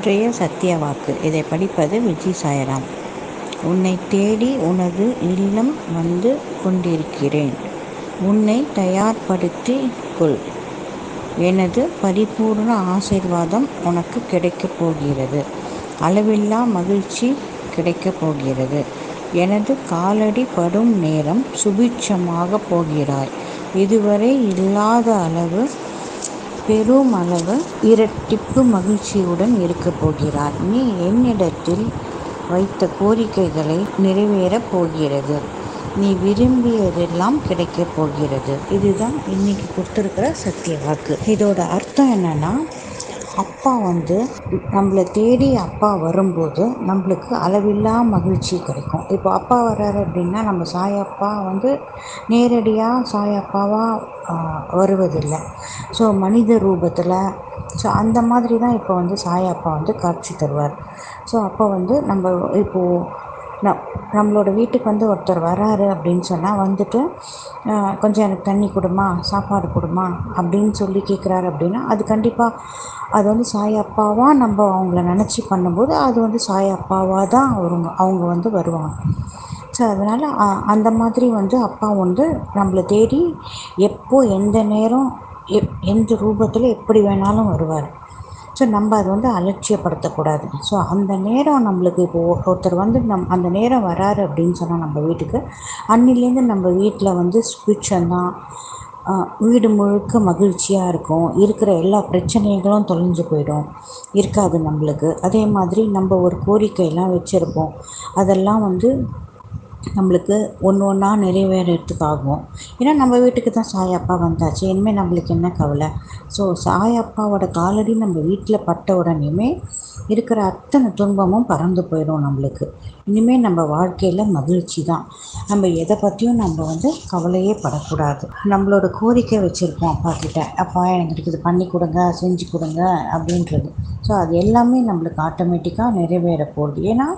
இன்றைய சத்திய வாக்கு இதை படிப்பது விஜி சாயராம். உன்னை தேடி உனது இல்லம் வந்து கொண்டிருக்கிறேன். உன்னை தயார்படுத்தி கொள் எனது பரிபூர்ண ஆசீர்வாதம் உனக்கு கிடைக்கப் போகிறது. அளவில்லா மகிழ்ச்சி கிடைக்கப் போகிறது. எனது காலடி படும் நேரம் சுபிட்சமாக போகிறாய். இதுவரை இல்லாத அளவு பெருமளவு இரட்டிப்பு மகிழ்ச்சியுடன் இருக்கப் போகிறார். நீ என்னிடத்தில் வைத்த கோரிக்கைகளை நிறைவேறப் போகிறது. நீ விரும்பியதெல்லாம் கிடைக்கப் போகிறது. இதுதான் இன்னைக்கு கொடுத்துருக்கிற சத்திய வாக்கு இதோட அர்த்தம் என்னன்னா அப்பா வந்து நம்மளை தேடி அப்பா வரும்போது நம்மளுக்கு அளவில்லா மகிழ்ச்சி கிடைக்கும். இப்போ அப்பா வர்றாரு அப்படின்னா நம்ம சாயப்பா வந்து நேரடியாக சாயப்பாவாக வருவதில்லை. ஸோ மனித ரூபத்தில் ஸோ அந்த மாதிரி தான் இப்போ வந்து சாயப்பா வந்து காட்சி தருவார். ஸோ அப்போ வந்து நம்ம இப்போது நம் நம்மளோட வீட்டுக்கு வந்து ஒருத்தர் வராரு அப்படின்னு சொன்னால் வந்துட்டு கொஞ்சம் எனக்கு தண்ணி கொடுமா சாப்பாடு கொடுமா அப்படின்னு சொல்லி கேட்குறாரு அப்படின்னா அது கண்டிப்பாக அது வந்து சாயப்பாவாக நம்ம அவங்கள நினச்சி பண்ணும்போது அது வந்து சாயப்பாவாக தான் அவங்க அவங்க வந்து வருவாங்க. ஸோ அதனால் அந்த மாதிரி வந்து அப்பா வந்து நம்மளை தேடி எப்போ எந்த நேரம் எப் எந்த ரூபத்தில் எப்படி வேணாலும் வருவார். ஸோ நம்ம அதை வந்து அலட்சியப்படுத்தக்கூடாது. ஸோ அந்த நேரம் நம்மளுக்கு இப்போது ஒருத்தர் வந்து நம் அந்த நேரம் வராரு அப்படின்னு சொன்னால் நம்ம வீட்டுக்கு அன்னிலேருந்து நம்ம வீட்டில் வந்து சுபிட்சந்தான் வீடு முழுக்க மகிழ்ச்சியாக இருக்கும். இருக்கிற எல்லா பிரச்சனைகளும் தொலைஞ்சு போயிடும். இருக்காது நம்மளுக்கு. அதே மாதிரி நம்ம ஒரு கோரிக்கையெல்லாம் வச்சுருப்போம். அதெல்லாம் வந்து நம்மளுக்கு ஒன்று ஒன்றா நிறைவேறதுக்கு ஆகும் ஏன்னா நம்ம வீட்டுக்கு தான் சாயப்பா வந்தாச்சு. இனிமேல் நம்மளுக்கு என்ன கவலை? ஸோ சாயப்பாவோட காலடி நம்ம வீட்டில் பட்ட உடனேயுமே இருக்கிற அத்தனை துன்பமும் பறந்து போயிடும் நம்மளுக்கு. இனிமேல் நம்ம வாழ்க்கையில் மகிழ்ச்சி தான். நம்ம எதை பற்றியும் நம்ம வந்து கவலையே படக்கூடாது. நம்மளோட கோரிக்கை வச்சுருப்போம் அப்பா கிட்ட. அப்பா எனக்கு இது பண்ணி கொடுங்க செஞ்சு கொடுங்க அப்படின்றது. ஸோ அது எல்லாமே நம்மளுக்கு ஆட்டோமேட்டிக்காக நிறைவேற போகுது. ஏன்னா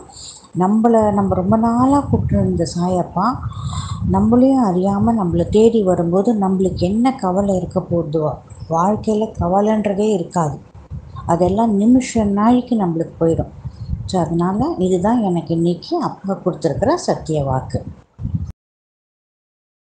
நம்மளை நம்ம ரொம்ப நாளாக கூப்பிட்டுருந்த சாயப்பா நம்மளையும் அறியாமல் நம்மளை தேடி வரும்போது நம்மளுக்கு என்ன கவலை இருக்க போகுதோ வாழ்க்கையில் கவலைன்றதே இருக்காது. அதெல்லாம் நிமிஷ நாளைக்கு நம்மளுக்கு போயிடும். ஸோ அதனால் இதுதான் எனக்கு இன்றைக்கி அப்பா கொடுத்துருக்குற சத்திய வாக்கு.